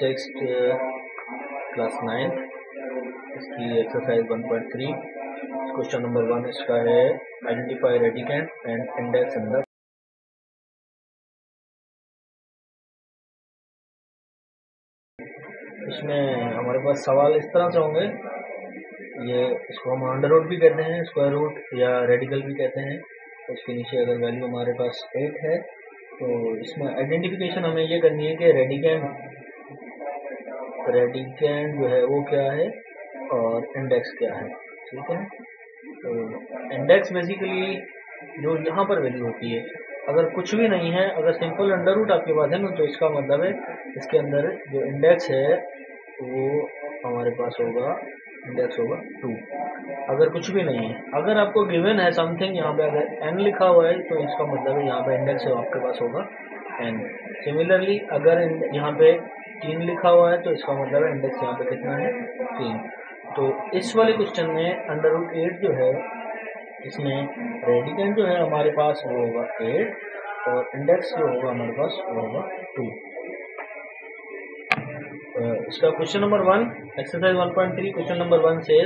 Text class nine इसकी exercise 1.3 question number one इसका है identify radicand and index in the इसमें हमारे पास सवाल इस तरह से होंगे। ये इसको हम अंडर रूट भी कहते हैं स्क्वायर रूट या रेडिकल भी कहते हैं। इसके नीचे अगर वैल्यू हमारे पास एट है तो इसमें आइडेंटिफिकेशन हमें ये करनी है कि रेडिकेंट रेडिकेंट जो है वो क्या है और इंडेक्स क्या है, ठीक है? तो इंडेक्स बेसिकली जो यहाँ पर वैल्यू होती है, अगर कुछ भी नहीं है, अगर सिंपल अंडर रूट आपके पास है ना तो इसका मतलब है इसके अंदर जो इंडेक्स है वो हमारे पास होगा इंडेक्स होगा टू अगर कुछ भी नहीं है, अगर आपको गिवन है समथिंग यहाँ पे अगर एन लिखा हुआ है तो इसका मतलब है यहाँ पे इंडेक्स आपके पास होगा एन सिमिलरली अगर यहाँ पे तीन लिखा हुआ है तो इसका मतलब है इंडेक्स यहाँ पे कितना है? तीन। तो इस वाले क्वेश्चन में अंडर रूट एट जो है, इसमें रेडिकेंट जो है हमारे पास वो होगा एट और इंडेक्स जो होगा हमारे पास वो होगा टू इसका question number one exercise one point three question number one से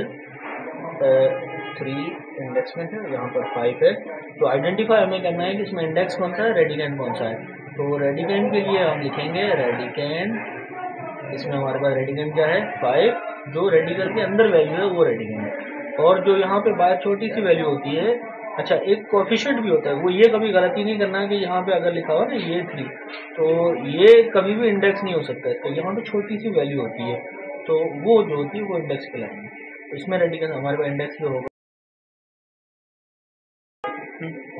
थ्री इंडेक्स में है, यहाँ पर फाइव है. तो आइडेंटिफाई हमें करना है कि इसमें इंडेक्स कौन सा है रेडिकेंट कौन सा है. तो रेडिकेंट के लिए हम लिखेंगे रेडिकेंट इसमें हमारे पास रेडिकेंट क्या है? फाइव जो रेडिकल के अंदर वैल्यू है, वो रेडिकेंट और जो यहाँ पे बात छोटी सी वैल्यू होती है अच्छा एक कोफिशेंट भी होता है, वो ये कभी गलती नहीं करना है कि यहाँ पे अगर लिखा हुआ ना, ये थ्री तो ये कभी भी इंडेक्स नहीं हो सकता है। तो यहाँ पे छोटी सी वैल्यू होती है तो वो जो होती है, वो इंडेक्स कहलाएँगे तो इसमें रेडिकल हमारे पास इंडेक्स जो होगा।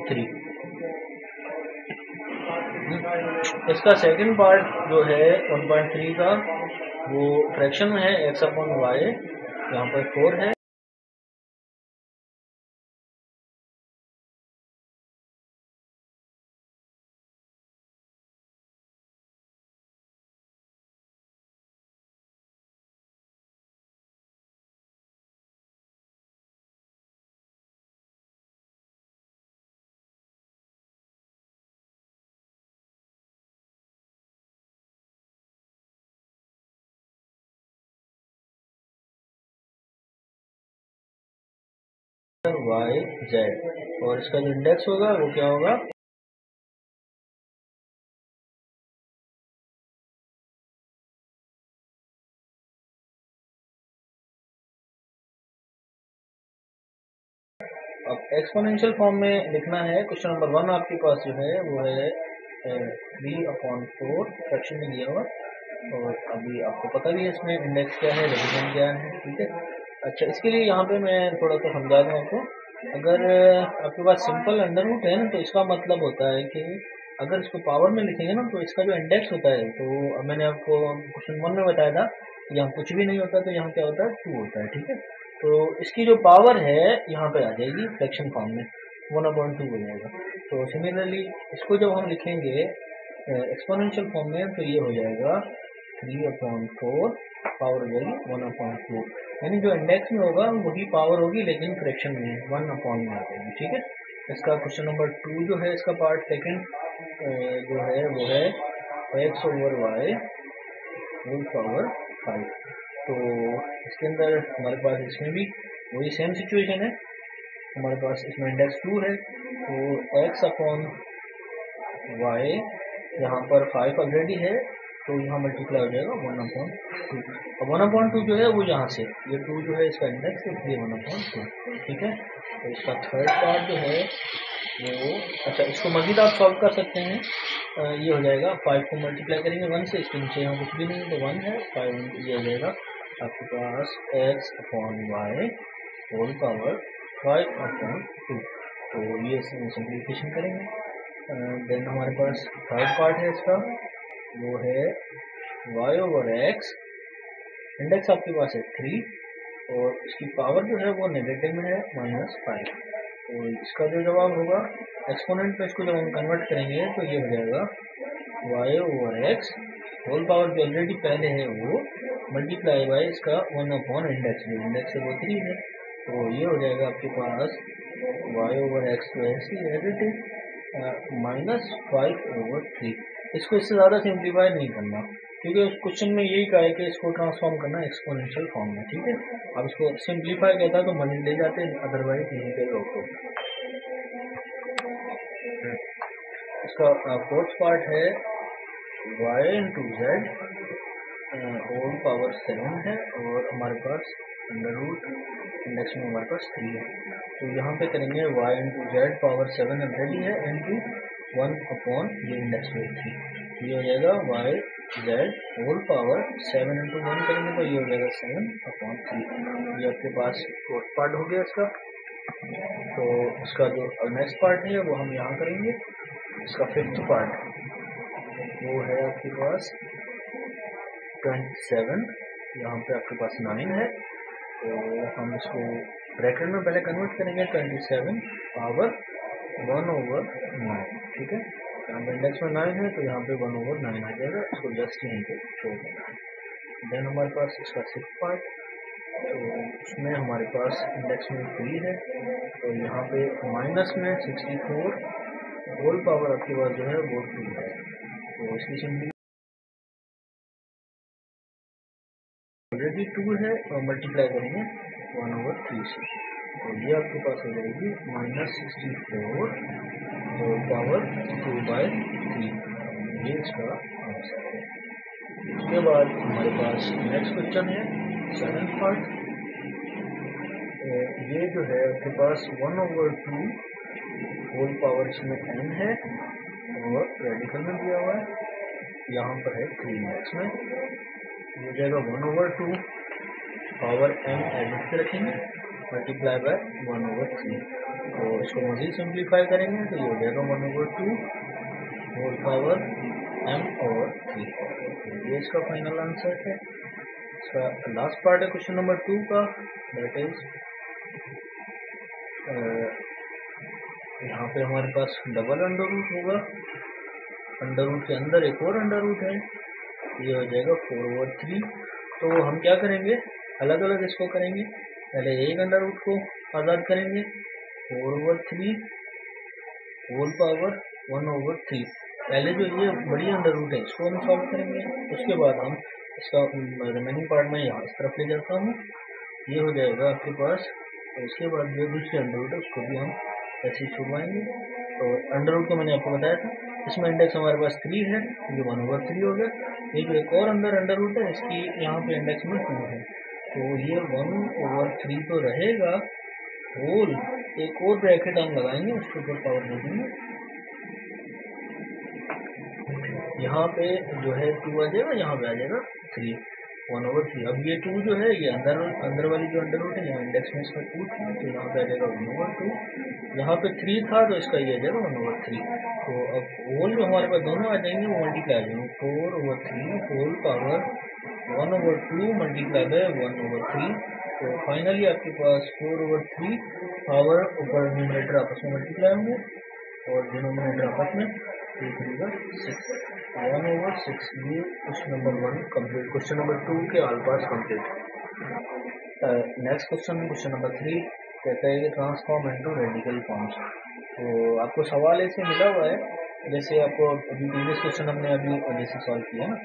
थ्री इसका सेकंड पार्ट जो है 1.3 का, वो फ्रैक्शन में है एक्स अपॉन वाई यहाँ पर फोर है। वाई जेड और इसका जो इंडेक्स होगा, वो क्या होगा? अब एक्सपोनेंशियल फॉर्म में लिखना है क्वेश्चन नंबर वन आपके पास जो है, वो है थ्री अपॉन फोर फ्रैक्शन में दिया हुआ। और अभी आपको पता भी है इसमें इंडेक्स क्या है रेडिकेंट क्या है, ठीक है? अच्छा इसके लिए यहाँ पे मैं थोड़ा सा समझा दूँ आपको। अगर आपके पास सिंपल अंडर रूट है ना तो इसका मतलब होता है कि अगर इसको पावर में लिखेंगे ना तो इसका जो इंडेक्स होता है तो मैंने आपको क्वेश्चन वन में बताया था यहाँ कुछ भी नहीं होता तो यहाँ क्या होता है? टू होता है, ठीक है? तो इसकी जो पावर है, यहाँ पे आ जाएगी फ्रैक्शन फॉर्म में। वन अपॉइंट टू हो जाएगा। तो सिमिलरली इसको जब हम लिखेंगे एक्सपोनेंशियल फॉर्म में तो ये हो जाएगा थ्री अपॉइंट फोर पावर हो जाएगी वन अपॉइंट टू यानी जो इंडेक्स में होगा, वही पावर होगी, लेकिन फ्रैक्शन में वन अपॉन में आ जाएगी ठीक है? इसका क्वेश्चन नंबर टू जो है, इसका पार्ट सेकंड जो है, वो है x over y whole power five तो इसके अंदर हमारे पास इसमें भी वही सेम सिचुएशन है। हमारे पास इसमें इंडेक्स टू है। तो एक्स अपॉन वाई यहाँ पर फाइव ऑलरेडी है। तो यहाँ मल्टीप्लाई हो जाएगा वन अपॉन टू और वन अपॉन टू जो है वो यहाँ से ये टू जो है इसका इंडेक्स है इसलिए वन अपॉन टू ठीक है? तो इसका थर्ड पार्ट जो है वो अच्छा इसको मजीद आप सॉल्व कर सकते हैं। आ, ये हो जाएगा फाइव को मल्टीप्लाई करेंगे वन से इसके नीचे यहाँ कुछ भी नहीं तो वन है फाइव ये हो जाएगा आपके पास x upon y whole power five upon two तो ये सिंप्लीफिकेशन करेंगे। देन हमारे पास थर्ड पार्ट है इसका। वो है वाई ओवर एक्स इंडेक्स आपके पास है थ्री और इसकी पावर जो है वो नेगेटिव में है माइनस फाइव तो इसका जो जवाब होगा एक्सपोनेंट पे इसको जब हम कन्वर्ट करेंगे तो ये हो जाएगा y over x whole power जो ऑलरेडी पहले है वो मल्टीप्लाई बाय इसका वन अपॉन इंडेक्स जो इंडेक्स है वो थ्री है. तो ये हो जाएगा आपके पास वाई ओवर एक्स तो ऐसी माइनस फाइव ओवर थ्री इसको इससे ज़्यादा सिंप्लीफाई नहीं करना। क्योंकि उस क्वेश्चन में यही कहा है कि इसको ट्रांसफॉर्म करना एक्सपोनेंशियल फॉर्म में, ठीक है? अब इसको सिंप्लीफाई कहता तो मनी ले जाते हैं अदरवाइज़ यहीं पे रोको इसका फोर्थ पार्ट है y into z whole power seven है, और हमारे पास अंडर रूट इंडेक्स में हमारे पास थ्री है। तो यहाँ पे करेंगे y into z power seven already है इंटू वन अपॉन ये इंडेक्स में थ्री ये हो जाएगा y z whole power seven into one करेंगे तो ये हो जाएगा सेवन अपॉन थ्री ये आपके पास फोर्थ पार्ट हो गया इसका। तो इसका जो नेक्स्ट पार्ट है, वो हम यहाँ करेंगे। इसका फिफ्थ पार्ट वो है आपके पास ट्वेंटी सेवन यहाँ पे आपके पास नाइन है। तो हम इसको ब्रैकेट में पहले कन्वर्ट करेंगे twenty seven power one over nine ठीक है? यहाँ पे इंडेक्स में नाइन है तो यहाँ पे वन ओवर नाइन आ जाएगा, इसको जस्ट यहीं पे छोड़ देना है। देन हमारे पास इसका सिक्स पार्ट तो उसमें हमारे पास इंडेक्स में थ्री है तो यहाँ पे माइनस में सिक्सटी फोर होल पावर आपके पास जो है वो टू है। तो इसकी सिंपली ऑलरेडी टू है, और मल्टीप्लाई करेंगे वन ओवर थ्री से। तो ये आपके पास हो जाएगी minus sixty four whole power two by three ये इसका आंसर है। उसके बाद हमारे पास नेक्स्ट क्वेश्चन है सेवन पार्ट ये जो है, आपके पास one over two whole power इसमें एन है और रेडिकल में दिया हुआ है। यहाँ पर है थ्री मैक्स में। हो जाएगा one over two power n edit रखेंगे। Multiply by one over three तो इसको मजीद सिंप्लीफाई करेंगे तो ये हो जाएगा one over two whole power m over three ये इसका फाइनल आंसर है। इसका लास्ट पार्ट है क्वेश्चन नंबर टू का। दैट इज़ यहाँ पे हमारे पास डबल अंडर रूट होगा। अंडर रूट के अंदर एक और अंडर रूट है। ये हो जाएगा फोर ओवर थ्री तो हम क्या करेंगे? अलग अलग इसको करेंगे। पहले एक अंडर रूट को आज़ाद करेंगे। Four over three whole power one over three पहले जो ये बड़ी अंडर रूट है, इसको हम सॉल्व करेंगे। उसके बाद हम इसका रिमेनिंग पार्ट में यहाँ इस तरफ़ ले जाता हूँ। ये हो जाएगा आपके पास। तो उसके बाद जो दूसरी अंडर रूट है, उसको भी हम ऐसे ही छुड़वाएँगे। तो अंडर रूट को मैंने आपको बताया था। इसमें इंडेक्स हमारे पास थ्री है। ये वन ओवर थ्री हो गया। ये जो एक और अंदर अंडर रूट है। इसकी यहाँ पे इंडेक्स में टू है। तो ये वन ओवर थ्री तो रहेगा। होल एक और ब्रैकेट हम लगाएँगे, उसके ऊपर पावर दे देंगे। यहाँ पे जो है टू आ जाएगा, यहाँ पे आ जाएगा थ्री वन ओवर थ्री अब ये टू जो है, ये अंदर अंदर वाली जो अंडर रूट है यहाँ इंडेक्स में इसका टू था तो यहाँ पे आ जाएगा वन ओवर टू यहाँ पे थ्री था तो इसका ये आ जाएगा वन ओवर थ्री तो अब होल जो हमारे पास दोनों आ जाएँगे, वो मल्टीप्लाई आ जाएँगे। Four over three whole power one over two multiply by one over three तो फाइनली आपके पास फोर ओवर थ्री पावर ऊपर न्यूमिनेटर आपस में मल्टीप्लाई होंगे और डिनोमिनेटर आपस में three three six one over six ये question number one complete question number two के आल पास complete next question question number three कहता है कि ट्रांसफॉर्म इनटू रेडिकल फॉर्म्स तो आपको सवाल ऐसे मिला हुआ है, जैसे आपको अभी प्रीवियस क्वेश्चन हमने अभी जैसे सॉल्व किया ना?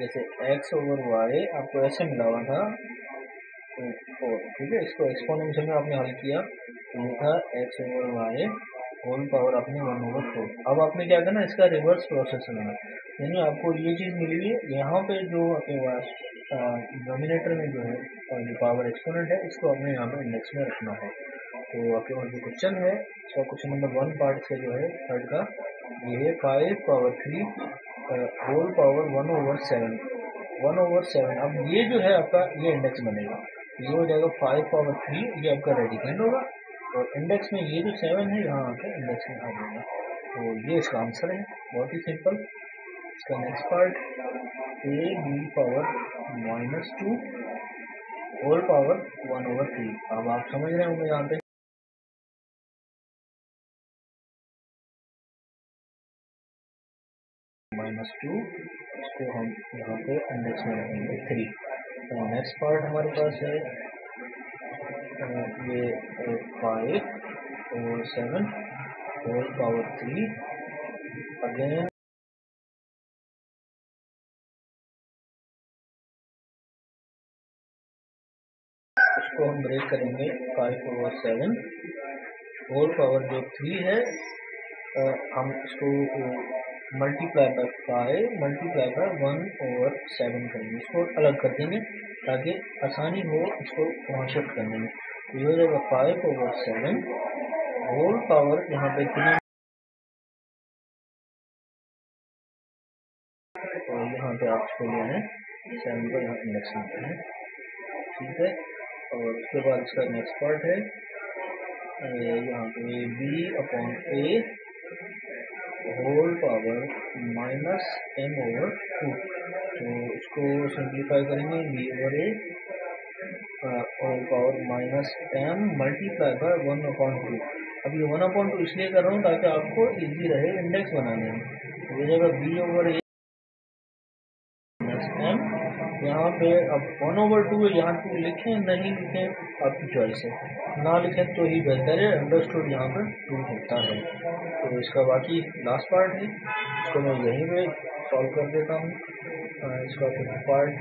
जैसे एक्स ओवर वाई आपको ऐसे मिला हुआ था और ठीक है, इसको एक्सपोनेंशियल में आपने हल किया ये था x over y whole power आपने वन ओवर फोर अब आपने क्या करना इसका रिवर्स प्रोसेस लेना यानी आपको ये चीज़ मिली है, यहाँ पे जो आपके पास डोमिनेटर में जो है जो पावर एक्सपोनेंट है, इसको आपने यहाँ पे इंडेक्स में रखना है। तो आपके पास जो क्वेश्चन है, इसका क्वेश्चन नंबर वन पार्ट से जो है थर्ड का, ये है five power three whole power one over seven one over seven अब ये जो है आपका, ये इंडेक्स बनेगा। ये हो जाएगा फाइव पावर थ्री ये आपका रेडिकेंड होगा। और इंडेक्स में ये जो सेवन है, यहाँ आकर इंडेक्स में आ जाएगा। तो ये इसका आंसर है। बहुत ही सिंपल इसका next part a b power minus two whole power one over three अब आप समझ रहे होंगे यहाँ पे। माइनस टू इसको हम यहाँ पे इंडेक्स में रखेंगे थ्री तो नेक्स्ट पार्ट हमारे पास है ये फाइव और seven whole power three again उसको हम ब्रेक करेंगे five power seven four power जो थ्री है हम इसको multiply by five multiply by one over seven करेंगे इसको अलग कर देंगे ताकि आसानी हो इसको शिफ्ट करने में। तो ये हो जाएगा five over seven whole power यहाँ पे कितने? तो यहाँ पे आप इसको लेना है सेवन को यहाँ इंडेक्स लेते हैं। ठीक है? और उसके बाद इसका नेक्स्ट पार्ट है। यहाँ पे b upon a whole power minus m over two तो इसको सिंप्लीफाई करेंगे b over a whole power minus m multiply by one upon two अब ये वन अपॉइंट टू इसलिए कर रहा हूँ ताकि आपको इजी रहे इंडेक्स बनाने में। तो जाएगा बी ओवर ए एम यहाँ पे अब वन ओवर टू है, यहाँ टू लिखें, नहीं लिखें आपकी चॉइस है ना लिखें तो ही बेहतर है अंडरस्टूड यहाँ पर टू होता है। तो इसका बाकी लास्ट पार्ट है, इसको मैं यहीं पे सॉल्व कर देता हूँ। इसका part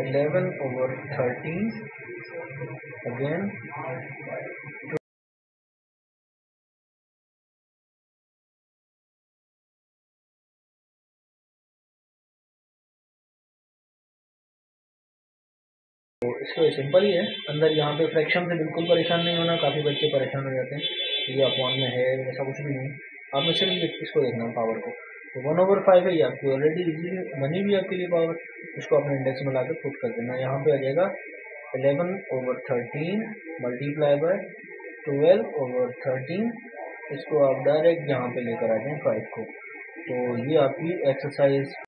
eleven over thirteen again तो सिंपल ही है। अंदर यहाँ पे फ्रैक्शन से बिल्कुल परेशान नहीं होना, काफ़ी बच्चे परेशान हो जाते हैं ये अपॉन में है, ऐसा कुछ भी नहीं। आपने सिर्फ़ इसको देखना पावर को। तो वन ओवर फाइव है, ये आपको ऑलरेडी इजी बनी भी आपके लिए पावर इसको अपने इंडेक्स में लाकर पुट कर देना। यहाँ पे आ जाएगा eleven over thirteen multiply by twelve over thirteen इसको आप डायरेक्ट यहाँ पे लेकर आ जाएँ फाइव को। तो ये आपकी एक्सरसाइज